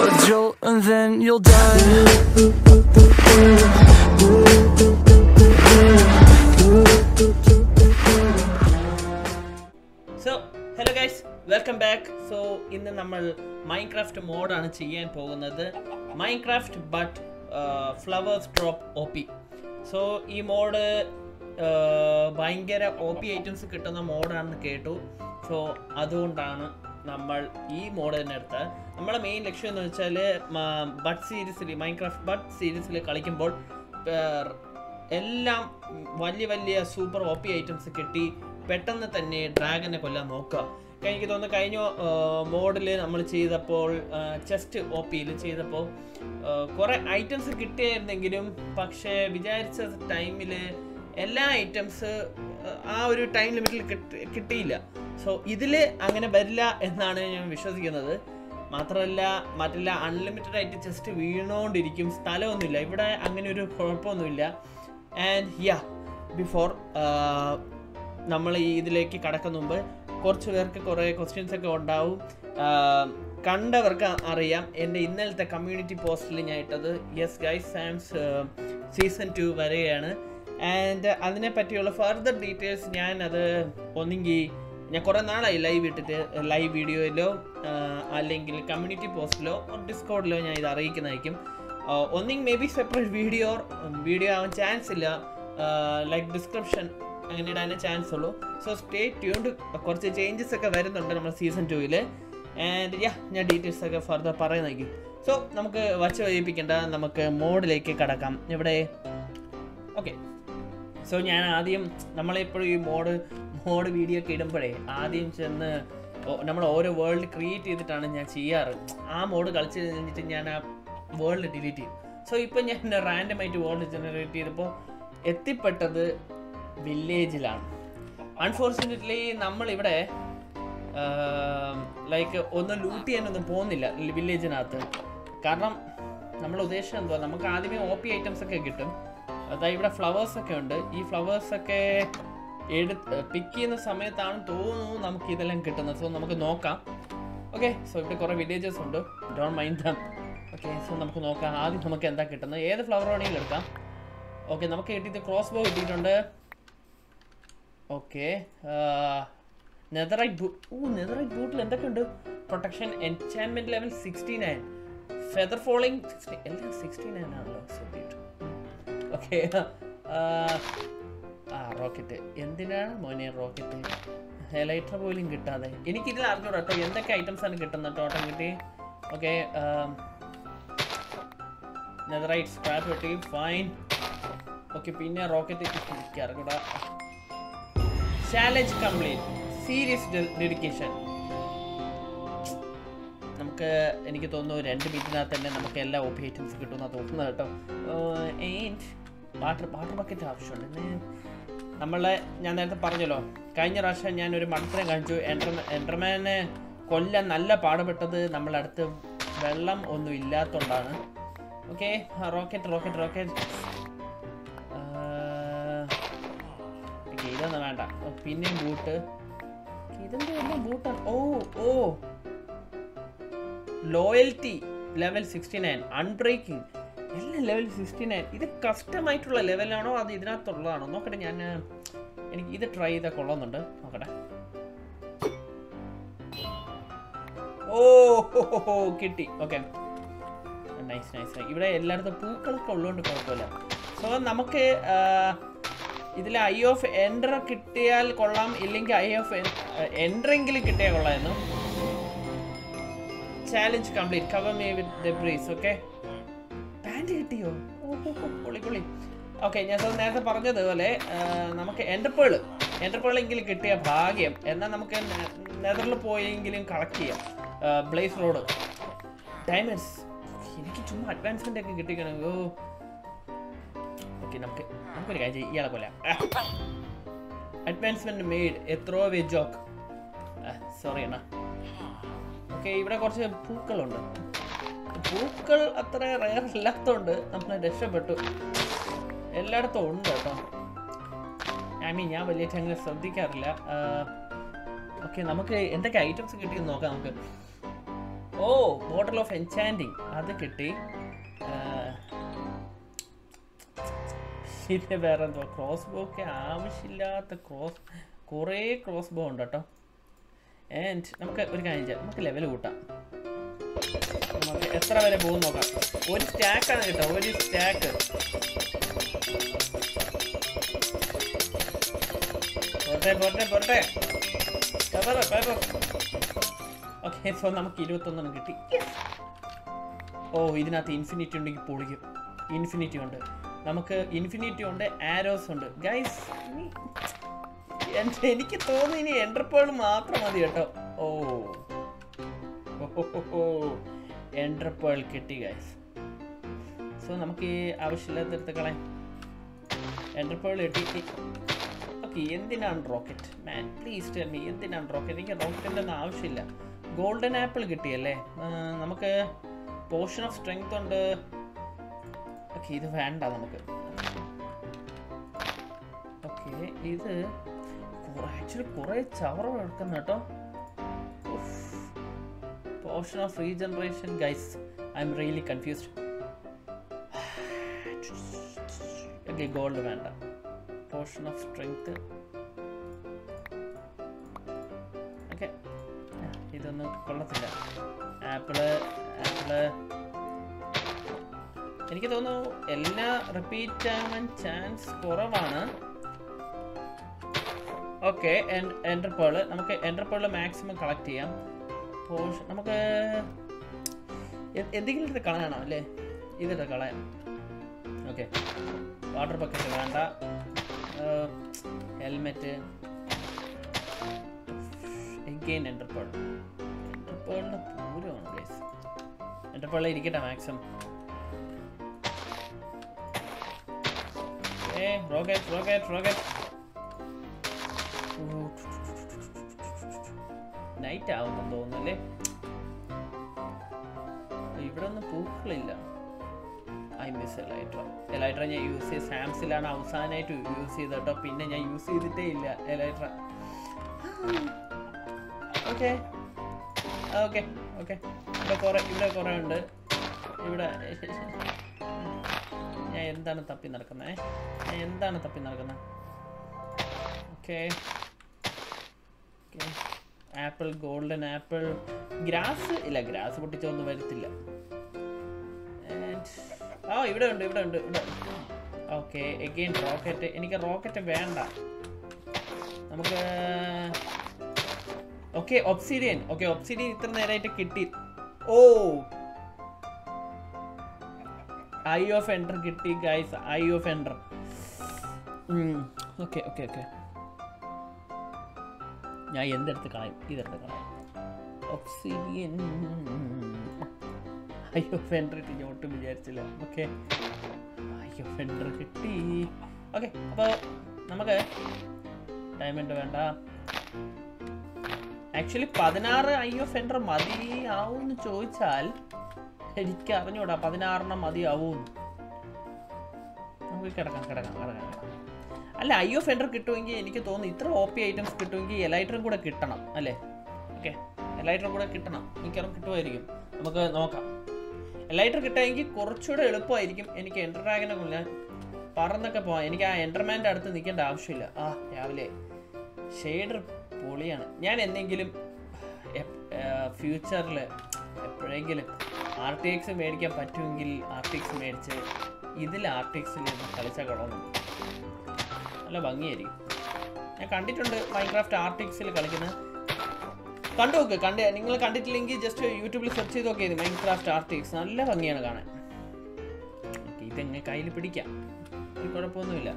A jolt and then you'll die. Hello guys welcome back so ഇന്ന് നമ്മൾ Minecraft മോഡാണ് ചെയ്യാൻ പോകുന്നത്. Minecraft but flowers drop O P so ഈ mod ഭയങ്കര ഒ പി ഐറ്റംസ് കിട്ടുന്ന മോഡാണെന്ന് കേട്ടു. സോ അതുകൊണ്ടാണ് നമ്മൾ ഈ മോഡ് തന്നെ എടുത്താൽ നമ്മുടെ മെയിൻ ലക്ഷ്യം എന്ന് വെച്ചാൽ ബഡ് സീരീസിൽ മൈൻക്രാഫ്റ്റ് ബഡ് സീരീസിൽ കളിക്കുമ്പോൾ എല്ലാം വലിയ വലിയ സൂപ്പർ ഒ പി ഐറ്റംസ് കിട്ടി പെട്ടെന്ന് തന്നെ ഡ്രാഗനെ കൊല്ലാൻ നോക്കുക. എനിക്ക് തോന്നുന്നു കഴിഞ്ഞ മോഡിൽ നമ്മൾ ചെയ്തപ്പോൾ ചെസ്റ്റ് ഒ പിയിൽ ചെയ്തപ്പോൾ കുറേ ഐറ്റംസ് കിട്ടിയായിരുന്നെങ്കിലും പക്ഷേ വിചാരിച്ച ടൈമിൽ എല്ലാ ഐറ്റംസ് ആ ഒരു ടൈം ലിമിറ്റിൽ കിട്ടി കിട്ടിയില്ല. സോ ഇതിൽ അങ്ങനെ വരില്ല എന്നാണ് ഞാൻ വിശ്വസിക്കുന്നത്. മാത്രമല്ല മറ്റെല്ലാ അൺലിമിറ്റഡ് ആയിട്ട് ജസ്റ്റ് വീണുകൊണ്ടിരിക്കും സ്ഥലമൊന്നുമില്ല. ഇവിടെ അങ്ങനെ ഒരു കുഴപ്പമൊന്നുമില്ല. ആൻഡ് യാ ബിഫോർ നമ്മൾ ഈ ഇതിലേക്ക് കടക്കുന്ന മുമ്പ് കുറച്ച് പേർക്ക് കുറേ ക്വസ്റ്റ്യൻസ് ഒക്കെ ഉണ്ടാവും. കണ്ടവർക്ക് അറിയാം. എന്റെ ഇന്നലത്തെ കമ്മ്യൂണിറ്റി പോസ്റ്റിൽ ഞാൻ ഇട്ടത്. Yes guys Sam's season two വരികയാണ് ആൻഡ് അതിനെ പറ്റിയുള്ള ഫർദർ ഡീറ്റെയിൽസ് ഞാൻ അത് ഒന്നെങ്കിൽ ഞാൻ കുറേ നാളായി ലൈവ് ഇട്ടിട്ട് ലൈവ് വീഡിയോയിലോ അല്ലെങ്കിൽ കമ്മ്യൂണിറ്റി പോസ്റ്റിലോ ഡിസ്കോഡിലോ ഞാൻ ഇത് അറിയിക്കുന്നതായിരിക്കും. ഒന്നിങ് may be separate video video ആവാൻ ചാൻസ് ഇല്ല. ലൈക്ക് ഡിസ്ക്രിപ്ഷൻ അങ്ങനെ ഇടാനേ ചാൻസ് ഉള്ളൂ. സോ സ്റ്റേ ട്യൂൺഡ് കുറച്ച് ചേഞ്ചസ് ഒക്കെ വരുന്നുണ്ട് നമ്മുടെ സീസൺ ടൂവിൽ ആൻഡ് യാ ഞാൻ ഡീറ്റെയിൽസ് ഒക്കെ ഫർദർ പറയുന്നതായിരിക്കും. സോ നമുക്ക് വച്ച് വഴിപ്പിക്കേണ്ട നമുക്ക് മോഡിലേക്ക് കടക്കാം. ഇവിടെ. ഓക്കെ സോ ഞാൻ ആദ്യം നമ്മളെപ്പോഴും ഈ മോഡ് മോഡ് വീഡിയോ ഒക്കെ ഇടുമ്പോഴേ ആദ്യം ചെന്ന് നമ്മൾ ഓരോ വേൾഡ് ക്രിയേറ്റ് ചെയ്തിട്ടാണ് ഞാൻ ചെയ്യാറ്. ആ മോഡ് കളിച്ച് കഴിഞ്ഞിട്ട് ഞാൻ ആ വേൾഡ് ഡിലീറ്റ് ചെയ്യും. സോ ഇപ്പം ഞാൻ റാൻഡമായിട്ട് വേൾഡ് ജനറേറ്റ് ചെയ്തപ്പോൾ എത്തിപ്പെട്ടത് വില്ലേജിലാണ് അൺഫോർച്ചുനേറ്റ്ലി നമ്മളിവിടെ ലൈക്ക് ഒന്ന് ലൂട്ട് ചെയ്യാനൊന്നും പോകുന്നില്ല വില്ലേജിനകത്ത് കാരണം നമ്മൾ ഉദ്ദേശം എന്തുവാ? നമുക്ക് ആദ്യമേ ഒ പി ഐറ്റംസ് ഒക്കെ കിട്ടും. അതായത് ഇവിടെ ഫ്ലവേഴ്സ് ഒക്കെ ഉണ്ട്. ഈ ഫ്ലവേഴ്സ് ഒക്കെ എടുത്ത് പിക്ക് ചെയ്യുന്ന സമയത്താണ് തോന്നുന്നു നമുക്ക് ഇതെല്ലാം കിട്ടുന്നത്. സോ നമുക്ക് നോക്കാം. ഓക്കെ സോ ഇവിടെ കുറേ വില്ലേജസ് ഉണ്ട്. Don't mind them okay so നമുക്ക് നോക്കാം. ആദ്യം നമുക്ക് എന്താ കിട്ടുന്നത്? ഏത് ഫ്ലവർ വേണമെങ്കിലും എടുക്കാം. ഓക്കെ നമുക്ക് കിട്ടിയത് ക്രോസ് ബോ കിട്ടിയിട്ടുണ്ട് ഓക്കെ നെതറൈറ്റ് ബൂ ഓ നെതറൈറ്റ് ബൂട്ടിൽ എന്തൊക്കെയുണ്ട് protection enchantment level sixty nine feather falling എല്ലാം സിക്സ്റ്റി നയൻ ആണല്ലോ സോ ഓക്കെ. ആ റോക്കറ്റ്. എന്തിനാണ് മോനെ റോക്കറ്റ്? ഹെലൈറ്റർ പോലും കിട്ടാതെ. എനിക്കിതിൽ അറിഞ്ഞൂടാ കേട്ടോ എന്തൊക്കെ ഐറ്റംസ് ആണ് കിട്ടുന്നത് ടോട്ടം കിട്ടി? ഓക്കെ നെതറൈറ്റ് സ്ക്രാപ്പ് കിട്ടി ഫൈൻ ഓക്കെ പിന്നെ റോക്കറ്റ് ഇറങ്ങൂടാ ചാലഞ്ച് കംപ്ലീറ്റ് സീരിയസ് ഡെഡിക്കേഷൻ നമുക്ക് എനിക്ക് തോന്നുന്നു രണ്ട് മിനിറ്റിനകത്ത് തന്നെ നമുക്ക് എല്ലാ ഒപ്പി ഐറ്റംസ് കിട്ടുമെന്നാണ് തോന്നുന്നത് കേട്ടോ വാട്ടർ വാട്ടർ ബക്കറ്റ് ആവശ്യമുണ്ട്. നമ്മളെ ഞാൻ നേരത്തെ പറഞ്ഞല്ലോ കഴിഞ്ഞ പ്രാവശ്യം ഞാൻ ഒരു മണ്ടത്തിനെ കാണിച്ചു. എൻഡർ എൻഡർമാനെ കൊല്ലം നല്ല പാടുപെട്ടത് നമ്മളടുത്ത് വെള്ളം ഒന്നും ഇല്ലാത്തതുകൊണ്ടാണ് ഓക്കെ റോക്കറ്റ് റോക്കറ്റ് റോക്കറ്റ് ഇതൊന്നും വേണ്ട. പിന്നെയും ബൂട്ട് ഇതെന്താ എല്ലാം ബൂട്ടാണ് ഓ ഓ. Loyalty level sixty nine unbreaking എല്ലാം ലെവൽ സിക്സ്റ്റി നയൻ ഇത് കസ്റ്റമായിട്ടുള്ള ലെവലാണോ അത് ഇതിനകത്തുള്ളതാണോ? നോക്കട്ടെ ഞാൻ എനിക്ക് ഇത് ട്രൈ ചെയ്താൽ കൊള്ളുന്നുണ്ട് നോക്കട്ടെ. ഓ കിട്ടി. ഓക്കെ നൈസ് നൈസ് ഇവിടെ എല്ലായിടത്തും പൂക്കളൊക്കെ ഉള്ളതുകൊണ്ട് കുഴപ്പമില്ല. സോ നമുക്ക് ഇതിൽ ഐ ഓഫ് എൻഡർ കിട്ടിയാൽ കൊള്ളാം. ഇല്ലെങ്കിൽ ഐ ഓഫ് എൻഡറെങ്കിലും കിട്ടിയാൽ കൊള്ളാമായിരുന്നു challenge complete cover me with debris okay pant കിട്ടിയോ? പൊളി പൊളി ഓക്കെ ഞാൻ നേരത്തെ പറഞ്ഞതുപോലെ നമുക്ക് എന്റർപേൾ എന്റർപേളെങ്കിലും കിട്ടിയ ഭാഗ്യം. എന്നാൽ നമുക്ക് നെതറിൽ പോയെങ്കിലും കളക്ട് ചെയ്യാം. ബ്ലേസ് റോഡ് ഡയമണ്ട്സ് എനിക്ക് ചുമ്മാ അഡ്വാൻസ്മെന്റ് ഒക്കെ കിട്ടിക്കണം ഓ. ഓക്കെ നമുക്ക് നമുക്കൊരു കാര്യം ചെയ്യാം. ഇയാളെ കൊല്ലാം advancement made a throwaway joke sorry Anna. Okay ഇവിടെ കുറച്ച് പൂക്കളുണ്ട്. പൂക്കൾ അത്ര റയർ ഇല്ലാത്തതുകൊണ്ട് നമ്മൾ രക്ഷപ്പെട്ടു. എല്ലായിടത്തും ഉണ്ട് കേട്ടോ. ഐ മീൻ ഞാൻ വലിയ അങ്ങനെ ശ്രദ്ധിക്കാറില്ല. ഓക്കെ നമുക്ക് എന്തൊക്കെ ഐറ്റംസ് കിട്ടിയെന്ന് നോക്കാം നമുക്ക്. ഓ ബോട്ടിൽ ഓഫ് എൻചാന്റിങ് അത് കിട്ടി. പിന്നെ വേറെ എന്തോ ക്രോസ് ബോ ഒക്കെ ആവശ്യമില്ലാത്ത ക്രോസ് കുറേ ക്രോസ് ബോ ഉണ്ട് കേട്ടോ. ആൻഡ് നമുക്ക് ഒരു കാര്യം ചെയ്യാം. നമുക്ക് ലെവൽ കൂട്ടാം. എത്ര വരെ പോകും നോക്കാം. ഒരു സ്റ്റാക്കാണ് കേട്ടോ ഒരു സ്റ്റാക്ക് പോട്ടെ പോട്ടെ പോട്ടെ. ഓക്കെ സോ നമുക്ക് ഇരുപത്തൊന്നെണ്ണം കിട്ടി. ഓ ഇതിനകത്ത് ഇൻഫിനിറ്റി ഉണ്ടെങ്കിൽ പൊളിക്കും. ഇൻഫിനിറ്റി ഉണ്ട്. നമുക്ക് ഇൻഫിനിറ്റി ഉണ്ട് ആരോസ് ഉണ്ട്. ഗൈസ് എനിക്ക് തോന്നുന്നു ഇനി എന്റർപോൾ മാത്രം മതി കേട്ടോ. ഓ ഓ. എന്റർപേൾ കിട്ടി ഗൈസ് സോ നമുക്ക് ഈ ആവശ്യമില്ലാത്തടുത്ത് എൻഡർ പേൾ കിട്ടി ഓക്കെ എന്തിനാണ് rocket man please tell me എന്തിനാണ് റോക്കറ്റ് എനിക്ക് റോക്കറ്റിന്റെ ഒന്നും ആവശ്യമില്ല ഗോൾഡൻ ആപ്പിൾ കിട്ടിയല്ലേ നമുക്ക് പോർഷൻ ഓഫ് സ്ട്രെങ്ത് ഉണ്ട്. ഓക്കെ ഇത് വേണ്ട നമുക്ക്. ഓക്കെ ഇത് ആക്ച്വലി കുറേ ചവറ് എടുക്കുന്ന കേട്ടോ. Potion of regeneration guys I'm really confused okay gold വേണ്ട. പോർഷൻ ഓഫ് സ്ട്രെങ്ത് ഓക്കെ ഇതൊന്നും കൊള്ളത്തില്ല. ആപ്പിൾ ആപ്പിൾ എനിക്ക് തോന്നുന്നു എല്ലാ റിപ്പീറ്റ് ആവാൻ ചാൻസ് കുറവാണ്. ഓക്കെ എന്റർപോൾ നമുക്ക് എന്റർപോൾ മാക്സിമം കളക്ട് ചെയ്യാം. പോർഷൻ നമുക്ക് എന്തെങ്കിലും ഇത് കളയണം അല്ലേ? ഇതിട്ട് കളയാം. ഓക്കെ വാട്ടർ ബക്കറ്റ് വേണ്ട. ഹെൽമെറ്റ് എഗെയിൻ എന്റർപോൾ എന്റർപോളിന്റെ പൂരമാണ് പ്ലേസ് എന്റർപോളിൽ ഇരിക്കട്ടെ മാക്സിമം ഏ റോക്കറ്റ് റോക്കറ്റ് റോക്കറ്റ് നൈറ്റ് ആവുന്നു തോന്നുന്നു അല്ലേ ഇവിടെ ഒന്നും പൂക്കളില്ല. ഐ മിസ് എലൈട്ര എലൈട്ര ഞാൻ യൂസ് ചെയ്ത് സാംസിലാണ് അവസാനമായിട്ട് യൂസ് ചെയ്തത് കേട്ടോ പിന്നെ ഞാൻ യൂസ് ചെയ്തിട്ടേ ഇല്ല എലൈട്ര ഓക്കെ ഓക്കെ ഓക്കെ ഇവിടെ കുറേ ഇവിടെ കുറേ ഉണ്ട്. ഇവിടെ ഞാൻ എന്താണ് തപ്പി നടക്കുന്നത് ഞാൻ എന്താണ് തപ്പി നടക്കുന്നത് okay okay apple golden apple. Grass? ഇല്ല ഗ്രാസ് പൊട്ടിച്ചൊന്നും വരത്തില്ല. ഓ ഇവിടെ ഉണ്ട് ഇവിടെ ഉണ്ട് ഇവിടെ ഓക്കെ എഗെയിൻ റോക്കറ്റ് എനിക്ക് റോക്കറ്റ് വേണ്ട. നമുക്ക് ഓക്കെ ഒബ്സിഡിയൻ ഓക്കെ ഒബ്സിഡിയൻ ഇത്ര നേരമായിട്ട് കിട്ടി. ഓ! ഐ ഓഫ് എൻഡർ കിട്ടി guys eye of ender okay okay okay ഞാൻ എന്തെടുത്ത് കളയും? ഇതെടുത്ത് കളയും. ഒബ്സിഡിയൻ അയ്യോ ഫെൻഡർ കിട്ടി ഞാൻ ഒട്ടും വിചാരിച്ചില്ല. ഓക്കെ അയ്യോ ഫെൻഡർ കിട്ടി. ഓക്കെ അപ്പോൾ നമുക്ക് ഡയമണ്ട് വേണ്ട. ആക്ച്വലി പതിനാറ് അയ്യോ ഫെൻഡർ മതി മതിയാവുമെന്ന് ചോദിച്ചാൽ എനിക്ക് അറിഞ്ഞൂടാ പതിനാറെണ്ണം മതിയാവും നമുക്ക് കിടക്കാം കിടക്കാം കിടക്കാം കിടക്കാം. അല്ല ഐ ഓഫ് എൻഡർ കിട്ടുമെങ്കിൽ എനിക്ക് തോന്നുന്നു ഇത്ര ഒ പി ഐറ്റംസ് കിട്ടുമെങ്കിൽ എലൈറ്ററും കൂടെ കിട്ടണം അല്ലേ? ഓക്കെ എലൈറ്ററും കൂടെ കിട്ടണം. മിക്കവാറും കിട്ടുമായിരിക്കും. നമുക്ക് നോക്കാം. എലൈറ്റർ കിട്ടുമെങ്കിൽ കുറച്ചുകൂടെ എളുപ്പമായിരിക്കും. എനിക്ക് എന്റർ ഡ്രാഗനെ ഞാൻ പറന്നൊക്കെ പോകാം എനിക്ക് ആ എന്റർമാന്റെ അടുത്ത് നിൽക്കേണ്ട ആവശ്യമില്ല. ആ രാവിലെ ഷെയ്ഡർ പൊളിയാണ്. ഞാൻ എന്തെങ്കിലും ഫ്യൂച്ചറിൽ എപ്പോഴെങ്കിലും ആർ ടി എക്സ് മേടിക്കാൻ പറ്റുമെങ്കിൽ ആർ ടി എക്സ് മേടിച്ച് ഇതിൽ ആർ ടി എക്സിൽ കളിച്ച കളന്നുണ്ട് നല്ല ഭംഗിയായിരിക്കും. ഞാൻ കണ്ടിട്ടുണ്ട് മൈൻക്രാഫ്റ്റ് ആർട്ടിക്സിൽ കളിക്കുന്ന കണ്ടു നോക്ക് കണ്ട് നിങ്ങൾ കണ്ടിട്ടില്ലെങ്കിൽ ജസ്റ്റ് യൂട്യൂബിൽ സെർച്ച് ചെയ്ത് നോക്കിയത് മൈൻക്രാഫ്റ്റ് ആർട്ടിക്സ് നല്ല ഭംഗിയാണ് കാണാൻ. ഇതെങ്ങനെ കയ്യിൽ പിടിക്കാം. ഒരു കുഴപ്പമൊന്നുമില്ല.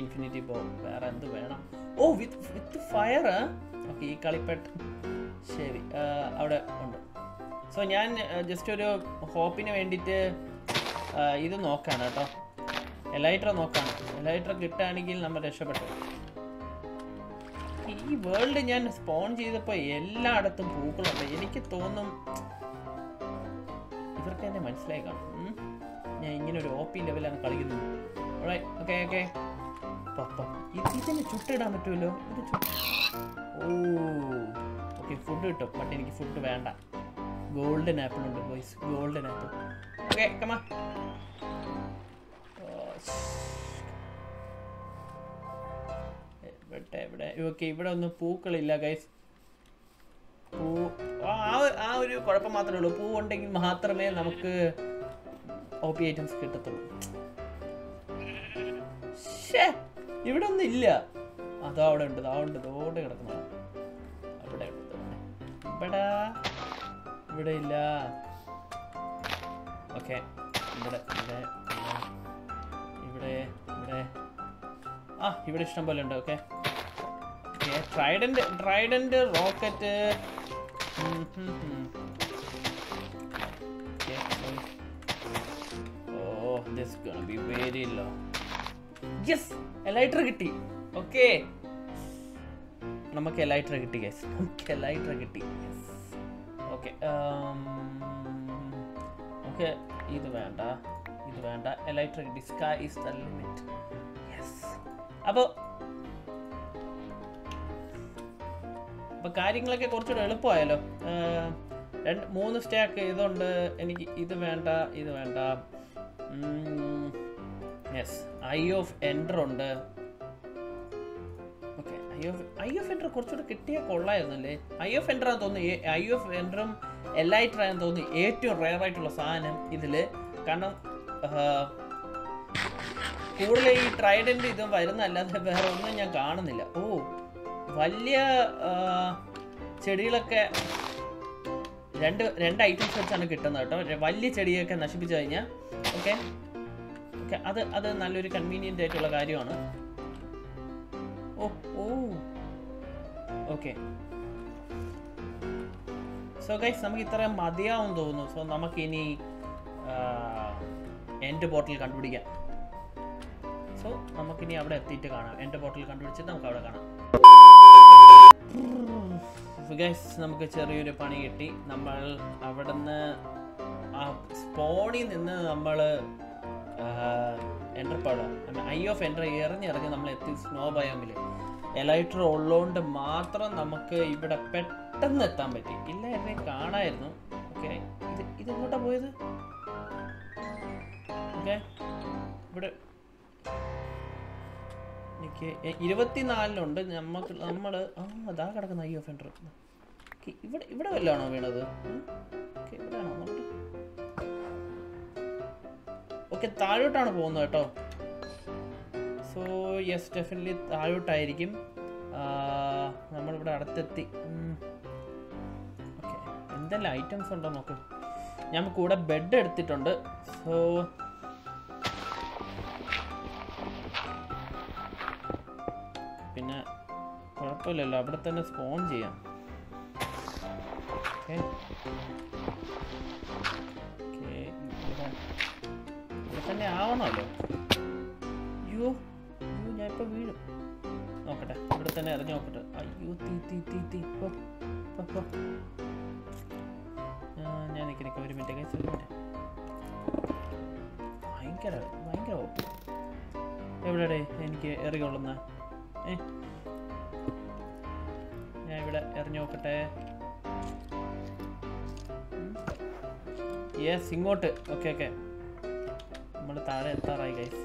ഇൻഫിനിറ്റി ബോ വേറെ എന്ത് വേണം? ഓ വിത്ത് വിത്ത് ഫയർ ഓക്കെ ഈ കളിപ്പെട്ട്. ശരി അവിടെ ഉണ്ട്. സോ ഞാൻ ജസ്റ്റ് ഒരു ഹോപ്പിന് വേണ്ടിയിട്ട് ഇത് നോക്കാണ് കേട്ടോ. എലൈട്ര നോക്കാം. എലൈട്ര കിട്ടുകയാണെങ്കിൽ നമ്മൾ രക്ഷപ്പെട്ടു. ഈ വേൾഡ് ഞാൻ സ്പോൺ ചെയ്തപ്പോൾ എല്ലായിടത്തും പൂക്കളുണ്ട്. എനിക്ക് തോന്നും ഇവർക്ക് എന്നെ മനസ്സിലായി കാണും. ഞാൻ ഇങ്ങനെ ഒരു ഒ പി ലെവലാണ് കളിക്കുന്നത്. ഓക്കെ ഓക്കെ ഇതിന് ചുട്ടിടാൻ പറ്റുമല്ലോ? ഓ. ഓക്കെ ഫുഡ് കിട്ടും. ബട്ട് എനിക്ക് ഫുഡ് വേണ്ട. ഗോൾഡൻ ആപ്പിൾ ഉണ്ട് boys golden apple okay come on ഇവിടെ ഇവിടെ. ഓക്കെ ഇവിടെ ഒന്നും പൂക്കളില്ല ഗൈസ് പൂ ആ ഒരു- കുഴപ്പം മാത്രമേ ഉള്ളൂ. പൂ ഉണ്ടെങ്കിൽ മാത്രമേ നമുക്ക് ഒ പി ഐറ്റംസ് കിട്ടത്തുള്ളൂ ഇവിടെ ഒന്നും ഇല്ല. അതോ അവിടെ ഉണ്ട് അതോ ഉണ്ട് ഇതോടെ കിടക്കുന്ന അവിടെ ഉണ്ട്. ഇവിടെ. ഇവിടെ ഇല്ല. ഓക്കെ. ഇവിടെ ഇവിടെ ഇവിടെ ഇവിടെ. ആ ഇവിടെ ഇഷ്ടം പോലെ ഉണ്ട്. Okay. Okay trident trident rocket. Oh. This gonna be very low yes elytra കിട്ടി. ഓക്കെ. നമുക്ക് എലൈറ്റർ കിട്ടി ഗൈസ് നമുക്ക് എലൈറ്റർ കിട്ടി. ഓക്കെ നമുക്ക് ഇത് വേണ്ട. ഇത് വേണ്ട. എലൈറ്റർ കിട്ടി. Sky is the limit yes അപ്പോൾ അപ്പോൾ കാര്യങ്ങളൊക്കെ കുറച്ചുകൂടെ എളുപ്പമായല്ലോ. രണ്ട് മൂന്ന് സ്റ്റാക്ക് ഇതുണ്ട്. എനിക്ക് ഇത് വേണ്ട ഇത് വേണ്ട. യെസ് ഐ ഓഫ് എൻഡർ ഉണ്ട്. Okay eye of eye of ender കുറച്ചുകൂടെ കിട്ടിയാൽ കൊള്ളായിരുന്നല്ലേ? ഐ ഓഫ് എൻഡർ ആണെന്ന് തോന്നുന്നു ഐ ഓഫ് എൻഡറും എലൈറ്റർ ആണെന്ന് തോന്നുന്നു ഏറ്റവും റെയർ ആയിട്ടുള്ള സാധനം ഇതിൽ കാരണം കൂടുതൽ ഈ ട്രൈഡന്റ് ഇതും വരുന്നല്ലാതെ വേറെ ഒന്നും ഞാൻ കാണുന്നില്ല. ഓ വലിയ ചെടികളൊക്കെ രണ്ട് രണ്ട് ഐറ്റംസ് വെച്ചാണ് കിട്ടുന്നത് കേട്ടോ. വലിയ ചെടിയൊക്കെ നശിപ്പിച്ചു കഴിഞ്ഞാൽ ഓക്കെ ഓക്കെ അത് അത് നല്ലൊരു കൺവീനിയന്റ് ആയിട്ടുള്ള കാര്യമാണ്. Oh oh. Okay so guys നമുക്ക് ഇത്രയും മതിയാവും തോന്നുന്നു. സോ നമുക്കിനി എന്റെ ബോട്ടിൽ കണ്ടുപിടിക്കാം. സോ നമുക്കിനി അവിടെ എത്തിയിട്ട് കാണാം. എന്റെ ബോട്ടിൽ കണ്ടുപിടിച്ചിട്ട് നമുക്ക് അവിടെ കാണാം. ഗൈസ് നമുക്ക് ചെറിയൊരു പണി കിട്ടി. നമ്മൾ അവിടുന്ന് ആ സ്പോണിൽ നിന്ന് നമ്മൾ എന്റർ പാടുക ഐ ഓഫ് എന്റർ ഇറങ്ങിറങ്ങി നമ്മൾ എത്തി സ്നോ ബയോമിൽ എലൈറ്റർ ഉള്ളതുകൊണ്ട് മാത്രം നമുക്ക് ഇവിടെ പെട്ടെന്ന് എത്താൻ പറ്റി. ഇല്ല എന്നെ കാണായിരുന്നു. ഓക്കെ ഇത് ഇത് എങ്ങോട്ടാ പോയത്? ഓക്കെ ഇവിടെ എനിക്ക് ഇരുപത്തിനാലിനുണ്ട് നമുക്ക് നമ്മൾ ആ അതാ കിടക്കുന്ന ഐ ഓഫ് എന്റർ ഇവിടെ ഇവിടെ വല്ലതാണോ വീണത്? ഓക്കെ താഴോട്ടാണ് പോകുന്നത് കേട്ടോ. സോ യെസ് ഡെഫിനറ്റ്ലി താഴോട്ടായിരിക്കും. നമ്മളിവിടെ അടുത്തെത്തി. ഓക്കെ എന്തെല്ലാം ഐറ്റംസ് ഉണ്ടോ നോക്ക്. ഞാൻ കൂടെ ബെഡ് എടുത്തിട്ടുണ്ട്. സോ കുഴപ്പമില്ലല്ലോ. അവിടെ തന്നെ സ്പോൺ ചെയ്യാം. ഇവിടെ. തന്നെ ആവണമല്ലോ. അയ്യോ അയ്യോ ഞാൻ ഇപ്പൊ വീഴും. നോക്കട്ടെ ഇവിടെ തന്നെ ഇറങ്ങി നോക്കട്ടെ. അയ്യോ തീ തീ തീ തീ. പോ. ഞാൻ നിൽക്കി ഒരു മിനിറ്റ് കഴിച്ച് ഒരു മിനിറ്റ്. ഭയങ്കര ഭയങ്കര എവിടെ എനിക്ക് എറികൊള്ളുന്ന. ഏ? എറിഞ്ഞു നോക്കട്ടെ യെസ് ഇങ്ങോട്ട്. ഓക്കെ ഓക്കെ നമ്മൾ താഴെ എത്താറായി ഗൈസ്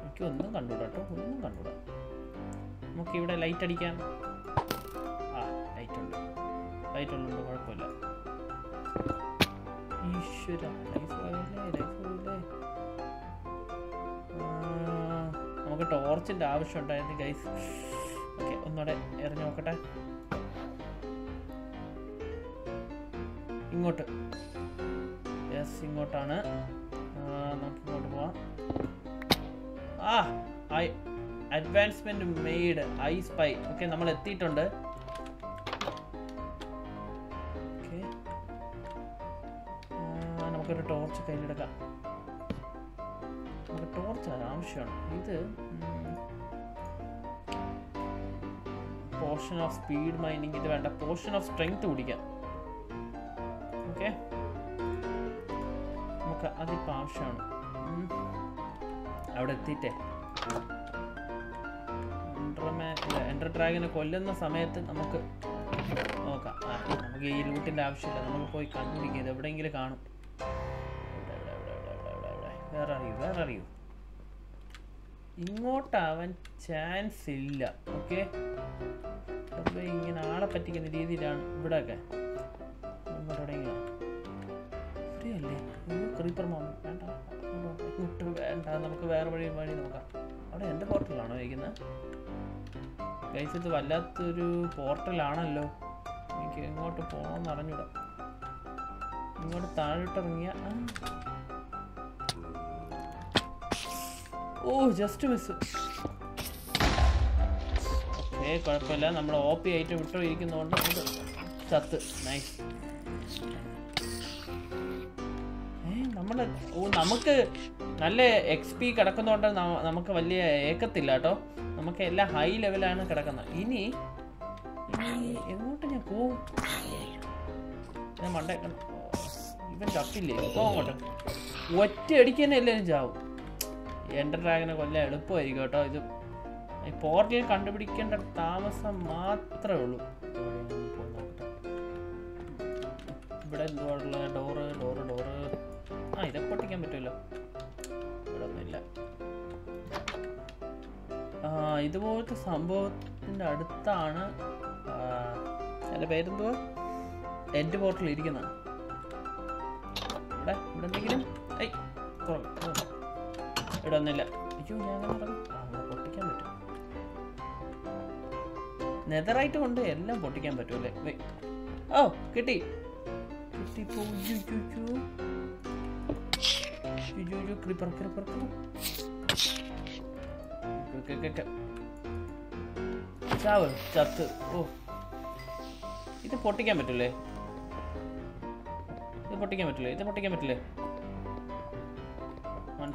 എനിക്ക് ഒന്നും കണ്ടുകൂടാ കേട്ടോ ഒന്നും കണ്ടുകൂടാ നമുക്ക് ഇവിടെ ലൈറ്റ് അടിക്കാം. ആ ലൈറ്റ് ഉണ്ട്. ലൈറ്റ് ഉള്ളതുകൊണ്ട് കുഴപ്പമില്ല. ഈശ്വര ലൈഫ് ലൈഫ് നമുക്ക് ടോർച്ചിന്റെ ആവശ്യം ഉണ്ടായിരുന്നു ഗൈസ് ഓക്കെ ഒന്നുകൂടെ എറിഞ്ഞു നോക്കട്ടെ. ഇങ്ങോട്ട്. യെസ് ഇങ്ങോട്ടാണ്. നമുക്ക് ഇങ്ങോട്ട് പോവാം. ആ I advancement made eye spy okay നമ്മൾ എത്തിയിട്ടുണ്ട്. നമുക്കൊരു ടോർച്ച് കയ്യിലെടുക്കാം. നമുക്ക് ടോർച്ച് ആവശ്യമാണ്. ഇത് പോർഷൻ ഓഫ് സ്പീഡ് മൈനിങ് ഇത് വേണ്ട. പോർഷൻ ഓഫ് സ്ട്രെങ്ത് കുടിക്കാം. ഓക്കെ നമുക്ക് അതിപ്പോൾ ആവശ്യമാണ്. അവിടെ എത്തിയിട്ടേ. എന്റർ ഡ്രാഗിനെ കൊല്ലുന്ന സമയത്ത് നമുക്ക് നോക്കാം. നമുക്ക് ഈ ലൂട്ടിന്റെ ആവശ്യമില്ല. നമുക്ക് പോയി കണ്ടുപിടിക്കുക. ഇത് എവിടെയെങ്കിലും കാണും. ഇവിടെ, ആർ യു അറിയൂ വേറെ അറിയൂ ഇങ്ങോട്ടാവാൻ ചാൻസ് ഇല്ല ഓക്കെ ഇങ്ങനെ ആളെ പറ്റിക്കുന്ന രീതിയിലാണ് ഇങ്ങോട്ട് ക്രീപ്പർ മോമൻ വേണ്ട ഇങ്ങോട്ട് ഇങ്ങോട്ട് വേണ്ട. നമുക്ക് വേറെ വഴി വഴി നോക്കാം. അവിടെ എന്റെ പോർട്ടലാണോ ഇരിക്കുന്നത് ഗൈസ് ഇത് വല്ലാത്തൊരു പോർട്ടലാണല്ലോ എനിക്ക് എങ്ങോട്ട് പോകണമെന്ന് അറിഞ്ഞൂടാ. ഇങ്ങോട്ട് താഴോട്ടിറങ്ങിയ ഓ ജസ്റ്റ് മിസ് ഏ കുഴപ്പമില്ല. നമ്മൾ ഓ പി ആയിട്ട് വിട്ടോ ഇരിക്കുന്നതുകൊണ്ട് ചത്ത്. നൈസ് ഏ നമ്മളെ ഓ നമുക്ക് നല്ല എക്സ് പി കിടക്കുന്നതുകൊണ്ട് നമുക്ക് വലിയ ഏക്കത്തില്ല കേട്ടോ. നമുക്ക് എല്ലാം ഹൈ ലെവലാണ് കിടക്കുന്നത്. ഇനി എങ്ങോട്ട് ഞാൻ പോവും? ഞാൻ മണ്ടേ ഇവൻ ചപ്പില്ലേ പോകട്ടെ ഒറ്റ അടിക്ക് തന്നെ എല്ലാവരും ചാവും. എന്റർ ഡ്രാഗനെ കൊല്ലാൻ എളുപ്പമായിരിക്കും കേട്ടോ. ഇത് പോർട്ടൽ കണ്ടുപിടിക്കേണ്ട താമസം മാത്രമേ ഉള്ളൂ. ഇവിടെ എന്തുവാണുള്ള ഡോറ് ഡോറ് ഡോറ് ആ ഇതൊക്കെ പൊട്ടിക്കാൻ പറ്റുമല്ലോ. ഇവിടെ ഒന്നുമില്ല ഇതുപോലത്തെ സംഭവത്തിന്റെ അടുത്താണ് എന്റെ പേരെന്തോ എൻഡ് പോർട്ടൽ ഇരിക്കുന്നത്. ഇവിടെ ഇവിടെ എന്തെങ്കിലും? ഐ കുറവ്. ഇവിടെ ഒന്നുമില്ല അയ്യോ ഞാൻ പൊട്ടിക്കാൻ പറ്റും. നെതറായിട്ട് കൊണ്ട് എല്ലാം പൊട്ടിക്കാൻ പറ്റുമല്ലേ വേ ഓ കിട്ടി. Okay, okay. ചാവ് ചത്ത്. ഓ. ഇത് പൊട്ടിക്കാൻ പറ്റൂലേ ഇത് പൊട്ടിക്കാൻ പറ്റൂലേ ഇത് പൊട്ടിക്കാൻ പറ്റില്ലേ?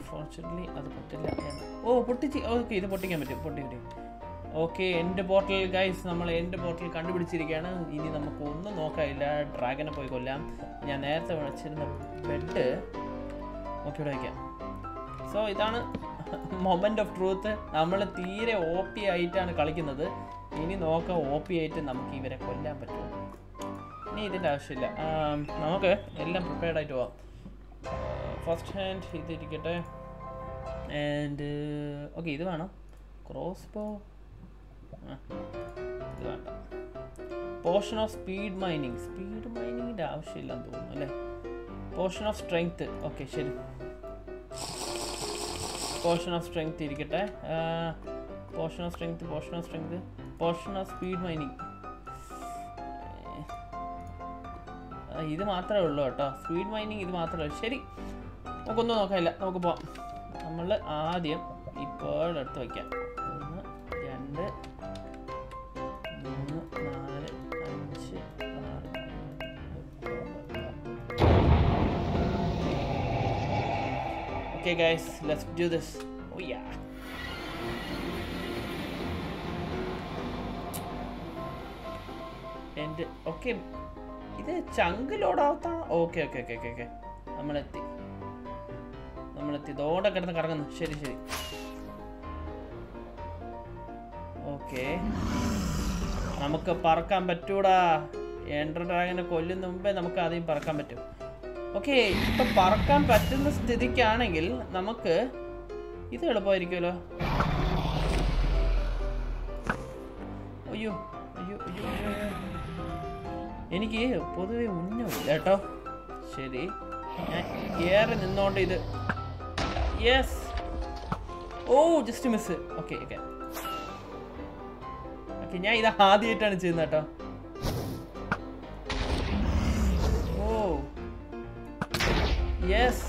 അൺഫോർച്ചുനേറ്റ്ലി അത് എന്ന്. ഓ പൊട്ടിച്ച് ഓക്കെ ഇത് പൊട്ടിക്കാൻ പറ്റും. പൊട്ടി ഓക്കെ എന്റെ ബോട്ടിൽ ഗൈസ് നമ്മൾ എന്റെ ബോട്ടിൽ കണ്ടുപിടിച്ചിരിക്കുകയാണ്. ഇനി നമുക്ക് ഒന്നും നോക്കാനില്ല. ഡ്രാഗനെ പോയി കൊല്ലാം. ഞാൻ നേരത്തെ വിളിച്ചിരുന്ന ബെഡ് ഓക്കെ ഇവിടെ വയ്ക്കാം സോ ഇതാണ് മൊമെന്റ് ഓഫ് ട്രൂത്ത് നമ്മൾ തീരെ ഒ പി ആയിട്ടാണ് കളിക്കുന്നത്. ഇനി നോക്കാം ഒ പി ആയിട്ട് നമുക്ക് ഇവരെ കൊല്ലാൻ പറ്റുമോ? ഇനി ഇതിന്റെ ആവശ്യമില്ല. നമുക്ക് എല്ലാം പ്രിപ്പയർഡ് ആയിട്ട് പോവാം. ഫസ്റ്റ് ഹാൻഡ് ഇതിരിക്കട്ടെ ആൻഡ് ഓക്കെ ഇത് വേണം? ക്രോസ് ബോ ഇത് വേണ്ട. Potion of speed mining speed മൈനിങ്ങിന്റെ ആവശ്യമില്ലെന്ന് തോന്നുന്നു അല്ലേ? പോർഷൻ ഓഫ് സ്ട്രെങ്ത് ഓക്കെ ശരി. പോർഷൻ ഓഫ് സ്ട്രെങ്ത് ഇരിക്കട്ടെ. Potion of strength potion of strength potion of speed mining ഇത് മാത്രമേ ഉള്ളൂ കേട്ടോ. സ്പീഡ് മൈനിങ് ഇത് മാത്രമേ ഉള്ളൂ. ശരി. നമുക്കൊന്നും നോക്കാനില്ല. നമുക്ക് പോവാം. നമ്മൾ ആദ്യം ഈ പേൾ എടുത്ത് വയ്ക്കാം ഒന്ന് രണ്ട് മൂന്ന് നാല് അഞ്ച് ആറ് okay guys let's do this oh yeah എന്റെ ഓക്കെ ഇത് chunk ലോഡാവത്താണ് okay okay okay okay okay നമ്മളെത്തി നമ്മളെത്തി. ഇതോടെ കിടന്ന് കറങ്ങുന്നു. ശരി ശരി. ഓക്കെ. നമുക്ക് പറക്കാൻ പറ്റൂടാ. എൻഡർ ഡ്രാഗനെ കൊല്ലുന്ന മുമ്പേ നമുക്ക് ആദ്യം പറക്കാൻ പറ്റും. ഓക്കെ ഇപ്പൊ പറക്കാൻ പറ്റുന്ന സ്ഥിതിക്കാണെങ്കിൽ നമുക്ക് ഇത് എളുപ്പമായിരിക്കുമല്ലോ. അയ്യോ അയ്യോ അയ്യോ. എനിക്ക് പൊതുവെ ഉന്നമില്ല കേട്ടോ. ശരി. ഞാൻ ഏറെ നിന്നോണ്ട് ഇത് yes oh just miss okay okay okay ഞാൻ ഇത് ആദ്യമായിട്ടാണ് ചെയ്യുന്നത് കേട്ടോ. ഓ യെസ്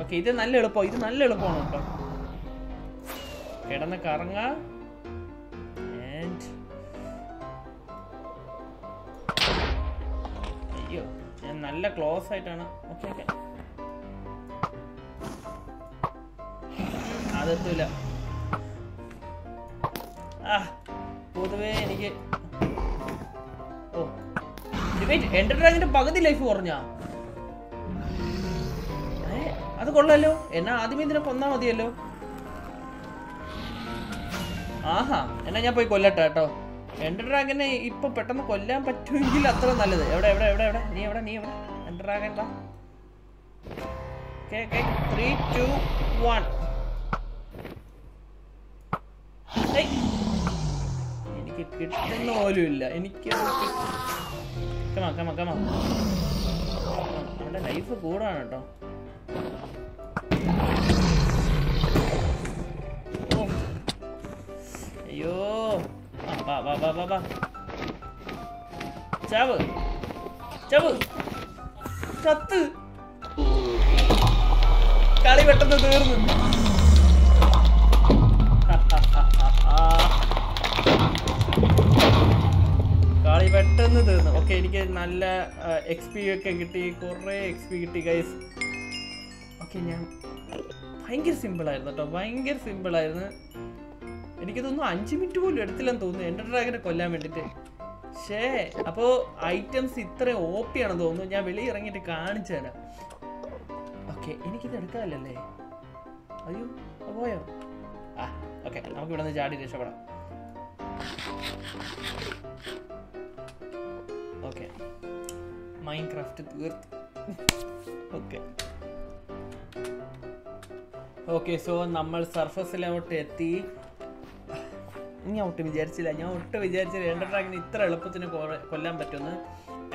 ഓക്കെ ഇത് നല്ല എളുപ്പം ഇത് നല്ല എളുപ്പമാണ് കേട്ടോ. കിടന്ന് കറങ്ങ. അയ്യോ ഞാൻ നല്ല ക്ലോസ് ആയിട്ടാണ്. ഓക്കെ ഓക്കെ അതെത്തൂല. ആ പൊതുവേ എനിക്ക് ഓ പകുതി ലൈഫ് കുറഞ്ഞാ? അത് കൊള്ളല്ലോ എന്നാ ആദ്യമേ ഇതിനെ കൊന്നാ മതിയല്ലോ. ആഹാ എന്നാ ഞാൻ പോയി കൊല്ലട്ടെ കേട്ടോ. എന്റെ ഡ്രാഗനെ ഇപ്പൊ പെട്ടെന്ന് കൊല്ലാൻ പറ്റുമെങ്കിൽ അത്ര നല്ലത്. എവിടെ എവിടെ എവിടെ എവിടെ? നീ എവിടെ നീ എവിടെ? എന്റെ ഡ്രാഗൻ ത്രീ ടു വൺ എനിക്ക് കിട്ടുന്ന പോലും ഇല്ല. എനിക്ക് കമാ കമാ കമാ അവന്റെ ലൈഫ് കൂടാണ് കേട്ടോ. അയ്യോ. വാ വാ ചാവ്. ചാവ്. കത്ത് കളി പെട്ടെന്ന് തീർന്നു. കളി പെട്ടെന്ന് തീർന്നു. ഓക്കെ എനിക്ക് നല്ല എക്സ് പി ഒക്കെ കിട്ടി. കുറേ എക്സ് പി കിട്ടി ഗൈസ് ഓക്കെ ഞാൻ ഭയങ്കര സിമ്പിൾ ആയിരുന്നു കേട്ടോ ഭയങ്കര സിമ്പിൾ ആയിരുന്നു. എനിക്ക് തോന്നുന്നു അഞ്ച് മിനിറ്റ് പോലും എടുത്തില്ലെന്ന് തോന്നുന്നു. എന്റെ ഡ്രാഗനെ കൊല്ലാൻ വേണ്ടിയിട്ട് ഷേ അപ്പോൾ ഐറ്റംസ് ഇത്രയും ഓപ്പി ആണെന്ന് തോന്നുന്നു. ഞാൻ വെളിയിൽ ഇറങ്ങിയിട്ട് കാണിച്ചു തരാം. ഓക്കെ എനിക്കിത് എടുക്കാമല്ലേ അയ്യോ പോയോ? ഓക്കെ നമുക്ക് ഇവിടെ നിന്ന് ചാടി രക്ഷപ്പെടാം. ഓക്കെ. മൈൻക്രാഫ്റ്റ് തീർത്ത്. ഓക്കെ. ഓക്കെ സോ നമ്മൾ സർഫസിലോട്ട് എത്തി. ഞാൻ ഒട്ടും വിചാരിച്ചില്ല ഞാൻ ഒട്ടും വിചാരിച്ചില്ല. എൻഡർ ഡ്രാഗിന് ഇത്ര എളുപ്പത്തിന് കൊല്ലാൻ പറ്റുമെന്ന്.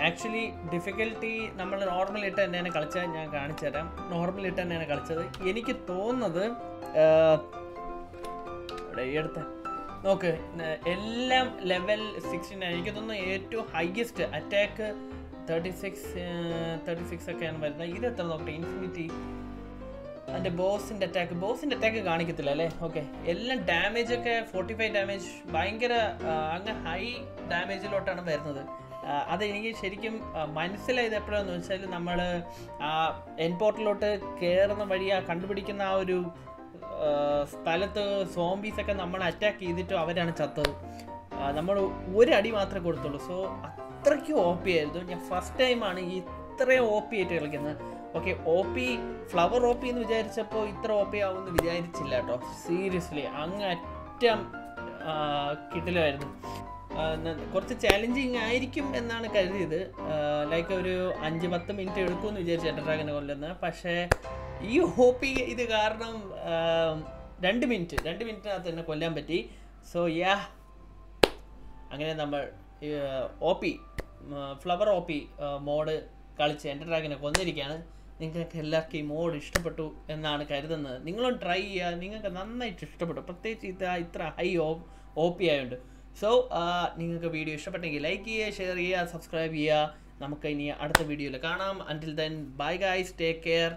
ആക്ച്വലി ഡിഫിക്കൽട്ടി നമ്മൾ നോർമൽ ഇട്ട് തന്നെയാണ് കളിച്ചത്. ഞാൻ കാണിച്ചു തരാം നോർമൽ ഇട്ട് തന്നെയാണ് കളിച്ചത്. എനിക്ക് തോന്നുന്നത് ഇവിടെ ഈ അടുത്ത്. നോക്ക് എല്ലാം ലെവൽ സിക്സ്റ്റീൻ എനിക്ക് തോന്നുന്നു ഏറ്റവും highest attack thirty six thirty six ഒക്കെയാണ് വരുന്നത്. ഇത് എത്ര നോക്കട്ടെ? ഇൻഫിനിറ്റി അതിന്റെ ബോസിന്റെ അറ്റാക്ക് ബോസിന്റെ അറ്റാക്ക് കാണിക്കത്തില്ല അല്ലേ? ഓക്കെ എല്ലാം ഡാമേജ് ഒക്കെ ഫോർട്ടി ഫൈവ് ഡാമേജ് ഭയങ്കര അങ്ങ് ഹൈ ഡാമേജിലോട്ടാണ് വരുന്നത്. അതെനിക്ക് ശരിക്കും മനസ്സിലായത് എപ്പോഴാണെന്ന് വെച്ചാൽ നമ്മൾ ആ എൻപോർട്ടിലോട്ട് കയറുന്ന വഴി ആ കണ്ടുപിടിക്കുന്ന ആ ഒരു സ്ഥലത്ത് സോംബീസൊക്കെ നമ്മൾ അറ്റാക്ക് ചെയ്തിട്ട് അവരാണ് ചത്തത്. നമ്മൾ ഒരു അടി മാത്രമേ കൊടുത്തുള്ളൂ. സോ അത്രയ്ക്ക് ഒ പി ആയിരുന്നു. ഞാൻ ഫസ്റ്റ് ടൈമാണ് ഈ ഇത്രയും ഒ പി ആയിട്ട് കളിക്കുന്നത്. Okay O P flower O P എന്ന് വിചാരിച്ചപ്പോൾ ഇത്ര ഒ പി ആവുമെന്ന് വിചാരിച്ചില്ല കേട്ടോ. സീരിയസ്ലി അങ്ങ് അറ്റം ആ, കിടിലമായിരുന്നു. ആ, ന- കുറച്ച് ചാലഞ്ചിങ് ആയിരിക്കും എന്നാണ് കരുതിയത്. ലൈക്ക് ഒരു അഞ്ച് പത്ത് മിനിറ്റ് എടുക്കുമെന്ന് വിചാരിച്ചു ഡ്രാഗനെ കൊല്ലുന്നത് പക്ഷേ ഈ ഹോപ്പി ഇത് കാരണം രണ്ട് മിനിറ്റ് രണ്ട് മിനിറ്റിനകത്ത് തന്നെ കൊല്ലാൻ പറ്റി. സോ യാ അങ്ങനെ നമ്മൾ O P flower O P mod കളിച്ച് എന്റെ ഡ്രാഗനെ കൊന്നിരിക്കുകയാണ്. നിങ്ങൾക്ക് എല്ലാവർക്കും ഈ മോഡ് ഇഷ്ടപ്പെട്ടു എന്നാണ് കരുതുന്നത്. നിങ്ങളും ട്രൈ ചെയ്യുക. നിങ്ങൾക്ക് നന്നായിട്ട് ഇഷ്ടപ്പെട്ടു. പ്രത്യേകിച്ച് ഇത് ഇത്ര ഹൈ ഓ പി ആയതുകൊണ്ട് സോ നിങ്ങൾക്ക് വീഡിയോ ഇഷ്ടപ്പെട്ടെങ്കിൽ ലൈക്ക് ചെയ്യുക ഷെയർ ചെയ്യുക സബ്സ്ക്രൈബ് ചെയ്യുക. നമുക്ക് ഇനി അടുത്ത വീഡിയോയിൽ കാണാം. Until then bye guys take care